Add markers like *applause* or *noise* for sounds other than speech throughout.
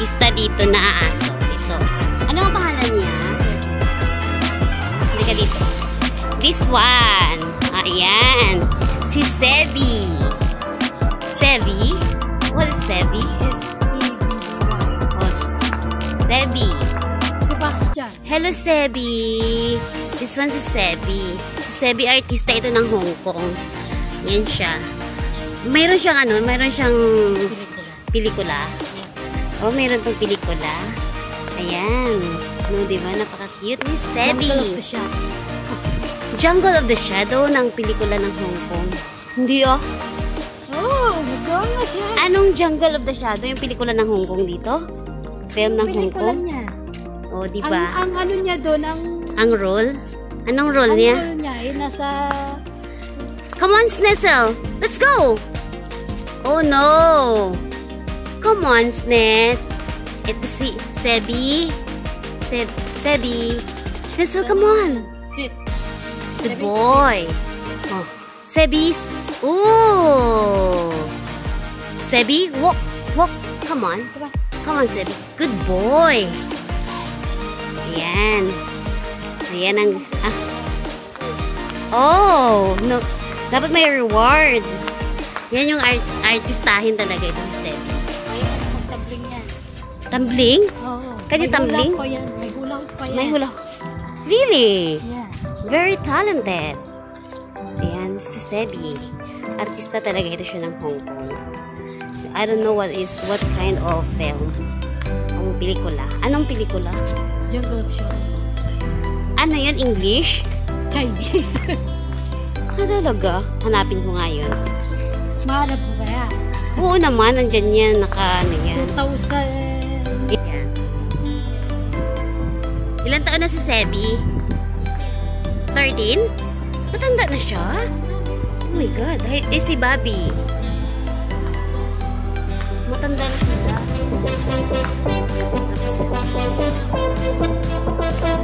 artista dito na aso. Ito. Ano ang pangalan niya? Halika dito. This one. Ayan. Si Sebi. Sebi? What is Sebi? S-E-B-B-Y. Oh, Sebi. Sebastian. Hello, Sebi. This one si Sebi. Si Sebi, artista ito ng Hong Kong. Yan siya. Mayroon siyang ano, mayroon siyang Pelikula. pelikula. Oh, mayroon tong pelikula. Ayan. No, di ba? Napaka-cute ni Sebi. Jungle of the Shadow. Jungle of the Shadow ng pelikula ng Hong Kong. Hindi. Oh, maganda siya. Anong Jungle of the Shadow? Yung pelikula ng Hong Kong dito? Film ng Hong Pelikula Kong? niya. Oh, di Ang, ba? ang ano niya doon, ang, Ang role? Anong role ang niya? role niya, eh, nasa, Come on, Sneasel! Let's go! Oh no! Come on, Snet! Ito si Sebi. Seb Sebi. Sneasel, come on! sit. Good boy! Oh. Sebi's. Ooh! Sebi, walk, walk. Come on. Come on, Sebi. Good boy! Ayan. Ayan ang... Ah. Oh! No. Dapat may reward. Yan yung art artistahin talaga ito si Sebi. Tumbling? Oo. Kanya May tumbling? hula pa yan. May hula pa yan. May hula. Really? Yeah. Very talented. Ayan, si Sebi. Artista talaga ito siya ng Hong Kong. I don't know what is, what kind of film. Ang pelikula. Anong pelikula? Jungle of Shadow. Ano yun? English? Chinese. Ano *laughs* talaga? Hanapin ko nga yun. Mahanap mo kaya? Oo naman, nandyan yan. Naka, ano yan. 2000. Ilan taon na si Sebi? 13? Matanda na siya? Oh my God. Ay, eh, si Bobby. Matanda na sila.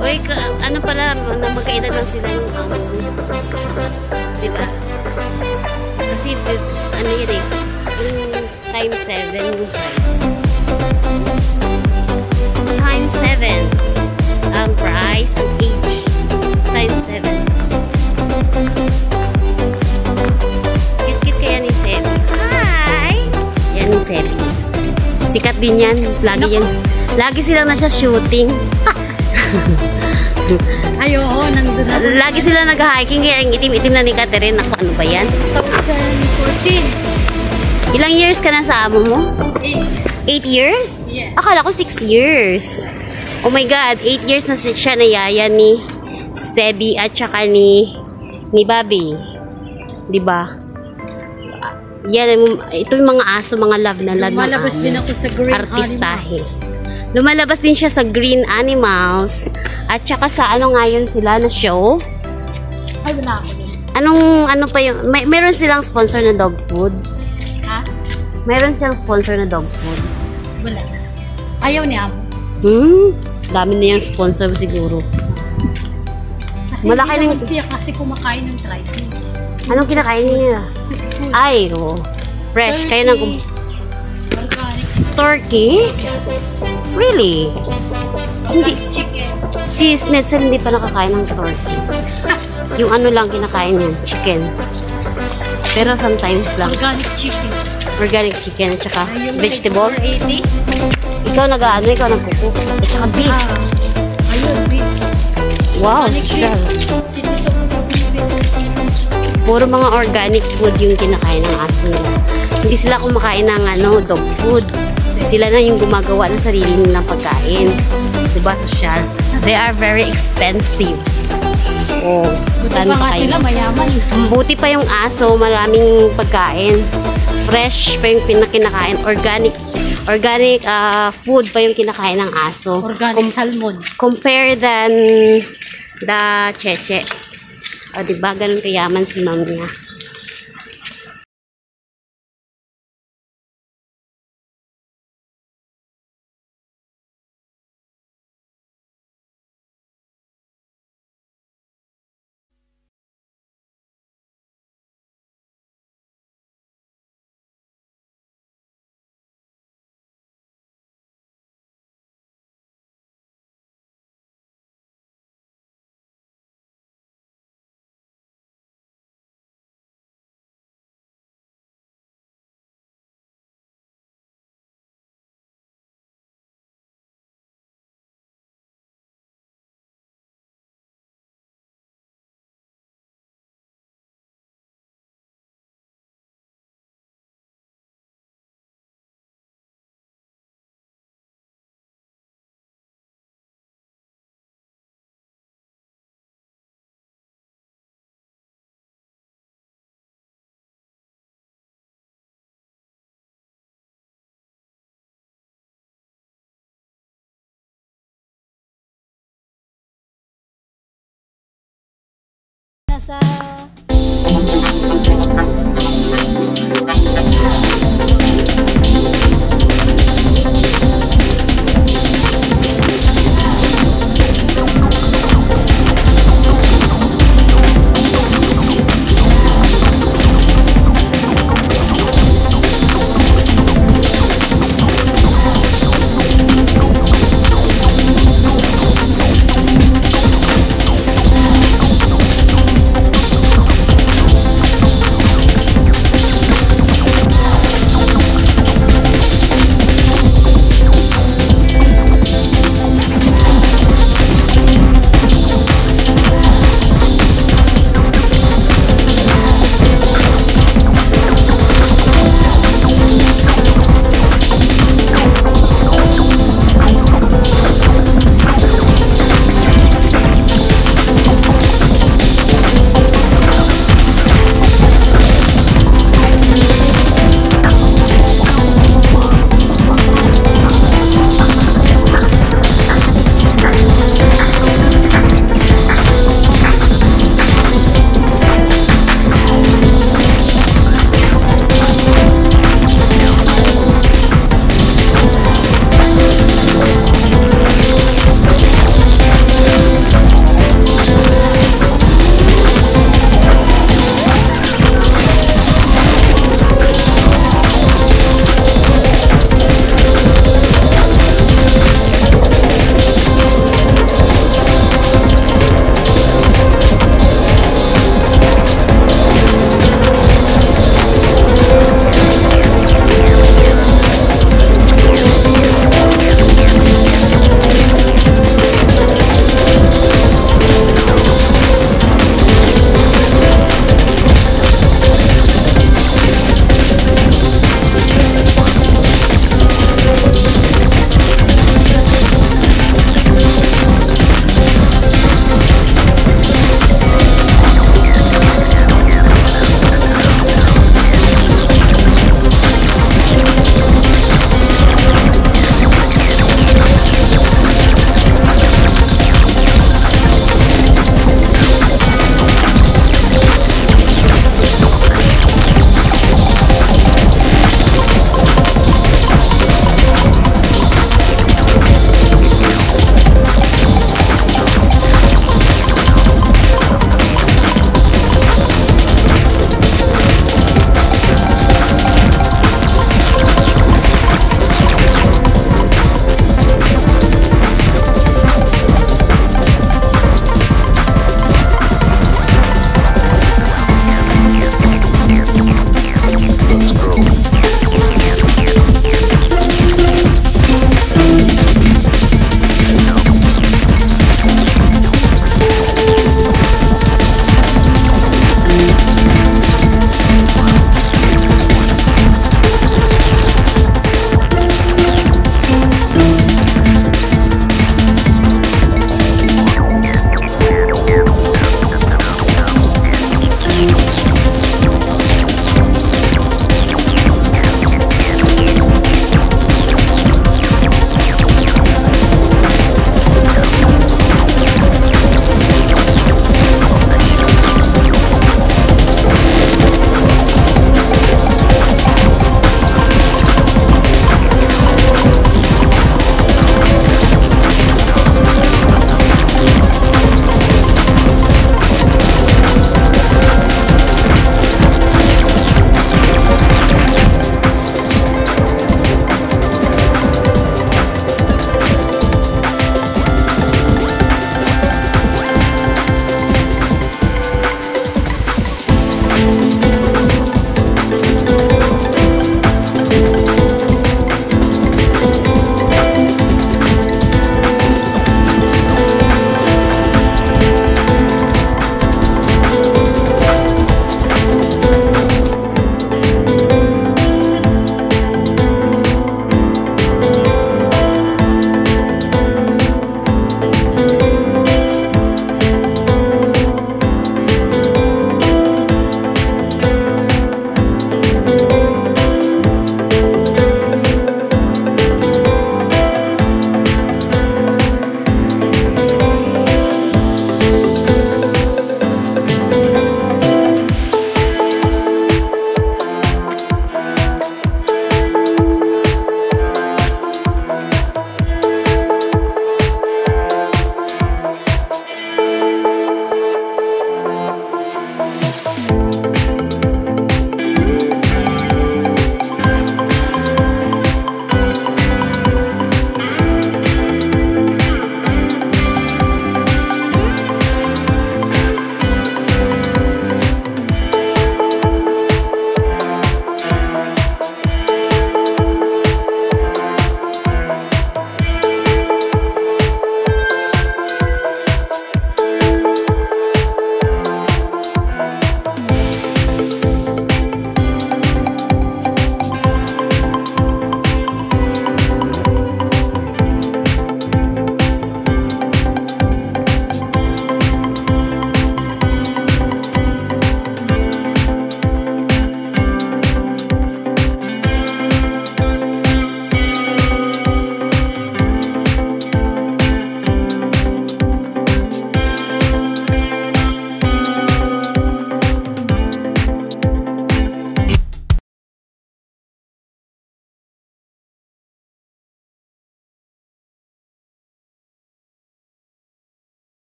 Uy, ka, ano pala, na magkaedad lang sila yung um, di ba? Kasi, ano yun eh, yung times 7 yung price. Times 7 price, ang age. Times 7. Cute-cute kaya ni Sebi. Hi! Yan yung Sebi. Sikat din yan. Lagi yan. Lagi silang nasa shooting. *laughs* Ay, oo, nandun na. Lagi sila nag-hiking kaya ang itim-itim na ni Catherine. Ako, ano ba yan? 2014. Ilang years ka na sa amo mo? Eh, 8 years? Yes. Akala ko 6 years. Oh my God, 8 years na si- siya na yaya ni Sebi at saka ni ni Bobby. 'Di ba? Yan, ito yung mga aso, mga love na love ng Malabas amo. din ako sa Green Artistahe. Animals. Lumalabas din siya sa Green Animals. At saka sa ano nga yun sila na show? Ay, wala ako. Anong, ano pa yung, may, meron silang sponsor na dog food? Ha? Meron siyang sponsor na dog food. Wala. Ayaw ni Amo. Hmm, dami na yung sponsor siguro. Kasi Malaki hindi rin- naman siya kasi kumakain ng tri-food. Anong kinakain niya? Ay, oh. Fresh. Kayo nang kum- Organic. Turkey? Really? Organic chicken. Si Snitzel hindi pa nakakain ng turkey. Yung ano lang kinakain niya, chicken. Pero sometimes lang. Organic chicken. Organic chicken at saka Ay, vegetable. like 480. Ikaw nag-ano, ikaw nagkukup. At saka beef. Ah, ayun, beef. Wow, beef. Puro mga organic food yung kinakain ng aso nila. Hindi sila kumakain ng ano, dog food. Sila na yung gumagawa ng sarili nilang pagkain. Diba, social? They are very expensive. Oh, Buti pa nga sila mayaman. Buti pa yung aso, maraming pagkain. Fresh pa yung pinakinakain. Organic organic ah, food pa yung kinakain ng aso. Organic salmon. compare than the cheche. O, diba? Ganun kayaman si ma'am niya. Nasa